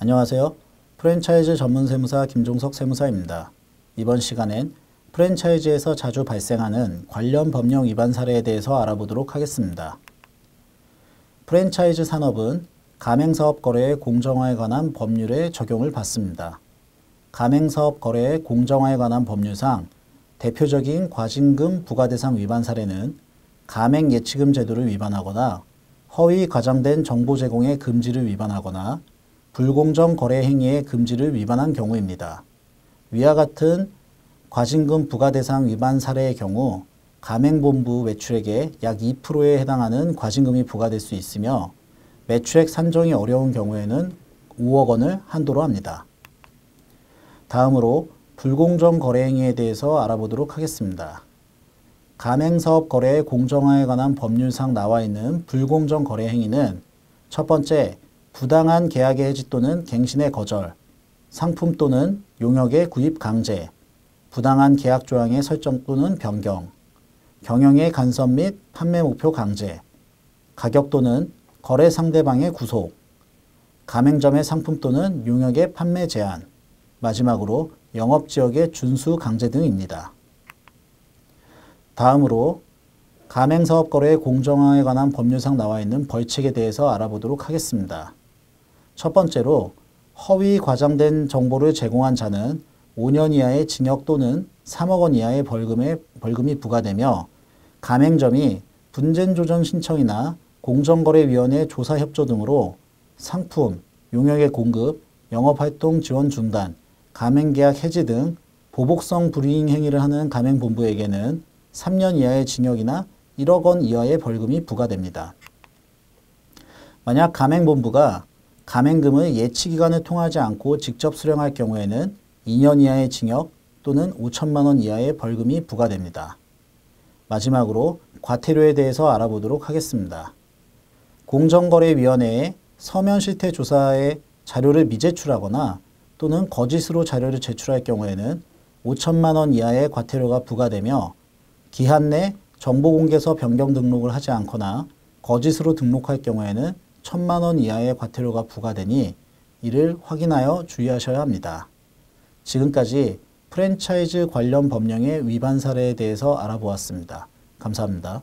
안녕하세요. 프랜차이즈 전문 세무사 김종석 세무사입니다. 이번 시간엔 프랜차이즈에서 자주 발생하는 관련 법령 위반 사례에 대해서 알아보도록 하겠습니다. 프랜차이즈 산업은 가맹사업 거래의 공정화에 관한 법률의 적용을 받습니다. 가맹사업 거래의 공정화에 관한 법률상 대표적인 과징금 부과 대상 위반 사례는 가맹 예치금 제도를 위반하거나 허위 과장된 정보 제공의 금지를 위반하거나 불공정 거래 행위의 금지를 위반한 경우입니다. 위와 같은 과징금 부과 대상 위반 사례의 경우 가맹본부 매출액의 약 2%에 해당하는 과징금이 부과될 수 있으며 매출액 산정이 어려운 경우에는 5억 원을 한도로 합니다. 다음으로 불공정 거래 행위에 대해서 알아보도록 하겠습니다. 가맹사업 거래의 공정화에 관한 법률상 나와 있는 불공정 거래 행위는 첫 번째, 부당한 계약의 해지 또는 갱신의 거절, 상품 또는 용역의 구입 강제, 부당한 계약 조항의 설정 또는 변경, 경영의 간섭 및 판매 목표 강제, 가격 또는 거래 상대방의 구속, 가맹점의 상품 또는 용역의 판매 제한, 마지막으로 영업지역의 준수 강제 등입니다. 다음으로 가맹사업 거래의 공정화에 관한 법률상 나와 있는 벌칙에 대해서 알아보도록 하겠습니다. 첫 번째로 허위 과장된 정보를 제공한 자는 5년 이하의 징역 또는 3억 원 이하의 벌금에, 벌금이 부과되며 가맹점이 분쟁 조정 신청이나 공정거래위원회 조사 협조 등으로 상품, 용역의 공급, 영업활동 지원 중단, 가맹계약 해지 등 보복성 불이행 행위를 하는 가맹본부에게는 3년 이하의 징역이나 1억 원 이하의 벌금이 부과됩니다. 만약 가맹본부가 가맹금을 예치 기간을 통하지 않고 직접 수령할 경우에는 2년 이하의 징역 또는 5천만 원 이하의 벌금이 부과됩니다. 마지막으로 과태료에 대해서 알아보도록 하겠습니다. 공정거래위원회에 서면 실태 조사의 자료를 미제출하거나 또는 거짓으로 자료를 제출할 경우에는 5천만 원 이하의 과태료가 부과되며 기한 내 정보공개서 변경 등록을 하지 않거나 거짓으로 등록할 경우에는 1 천만 원 이하의 과태료가 부과되니 이를 확인하여 주의하셔야 합니다. 지금까지 프랜차이즈 관련 법령의 위반 사례에 대해서 알아보았습니다. 감사합니다.